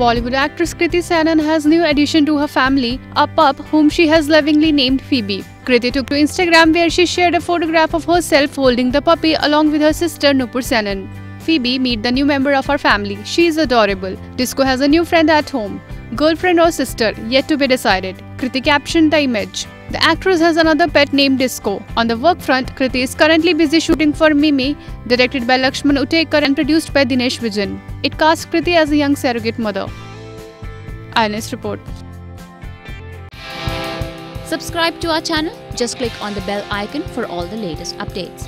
Bollywood actress Kriti Sanon has new addition to her family, a pup whom she has lovingly named Phoebe. Kriti took to Instagram where she shared a photograph of herself holding the puppy along with her sister Nupur Sanon. Phoebe, meet the new member of our family. She is adorable. Disco has a new friend at home. Girlfriend or sister, yet to be decided. Kriti captioned the image. The actress has another pet named Disco. On the work front, Kriti is currently busy shooting for Mimi, directed by Lakshman Utekar and produced by Dinesh Vijan. It casts Kriti as a young surrogate mother. IANS report. Subscribe to our channel. Just click on the bell icon for all the latest updates.